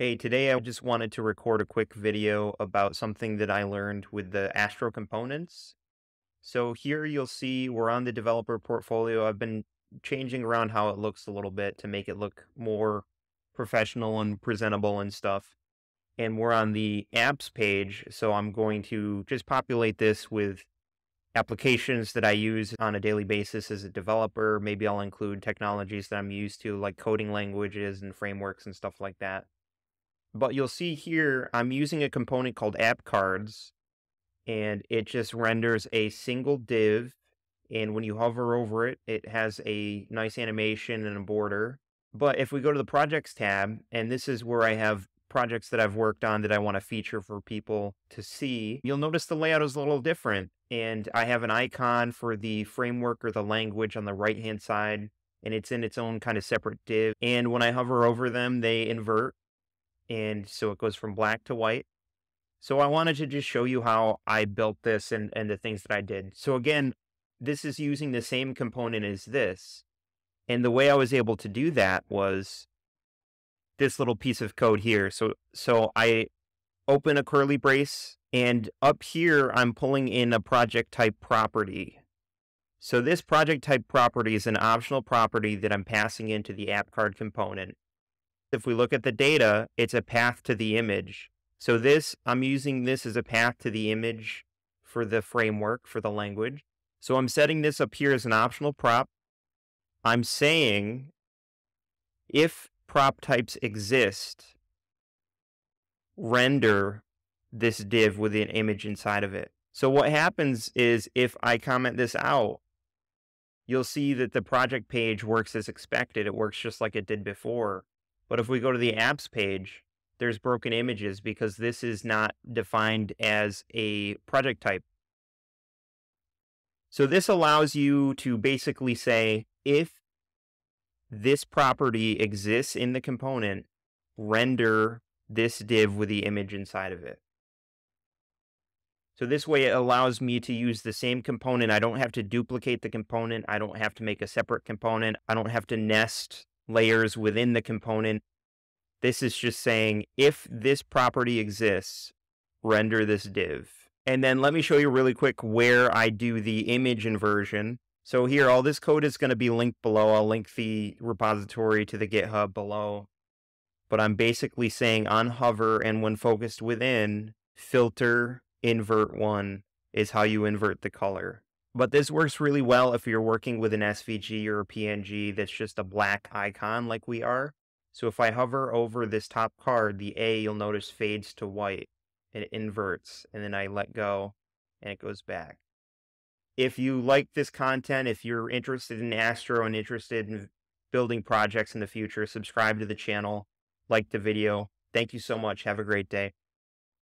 Hey, today I just wanted to record a quick video about something that I learned with the Astro components. So here you'll see we're on the developer portfolio. I've been changing around how it looks a little bit to make it look more professional and presentable and stuff. And we're on the apps page, so I'm going to just populate this with applications that I use on a daily basis as a developer. Maybe I'll include technologies that I'm used to, like coding languages and frameworks and stuff like that. But you'll see here, I'm using a component called app cards, and it just renders a single div. And when you hover over it, it has a nice animation and a border. But if we go to the projects tab, and this is where I have projects that I've worked on that I want to feature for people to see, you'll notice the layout is a little different. And I have an icon for the framework or the language on the right hand side, and it's in its own kind of separate div. And when I hover over them, they invert and so it goes from black to white. So I wanted to just show you how I built this and, and the things that I did. So again, this is using the same component as this. And the way I was able to do that was this little piece of code here. So so I open a curly brace and up here I'm pulling in a project type property. So this project type property is an optional property that I'm passing into the app card component if we look at the data, it's a path to the image. So this, I'm using this as a path to the image for the framework, for the language. So I'm setting this up here as an optional prop. I'm saying if prop types exist, render this div with an image inside of it. So what happens is if I comment this out, you'll see that the project page works as expected. It works just like it did before. But if we go to the apps page, there's broken images because this is not defined as a project type. So this allows you to basically say, if this property exists in the component, render this div with the image inside of it. So this way it allows me to use the same component. I don't have to duplicate the component. I don't have to make a separate component. I don't have to nest layers within the component. This is just saying if this property exists, render this div. And then let me show you really quick where I do the image inversion. So here, all this code is going to be linked below. I'll link the repository to the GitHub below. But I'm basically saying on hover and when focused within, filter invert one is how you invert the color. But this works really well if you're working with an SVG or a PNG that's just a black icon like we are. So if I hover over this top card, the A you'll notice fades to white. It inverts and then I let go and it goes back. If you like this content, if you're interested in Astro and interested in building projects in the future, subscribe to the channel, like the video. Thank you so much. Have a great day.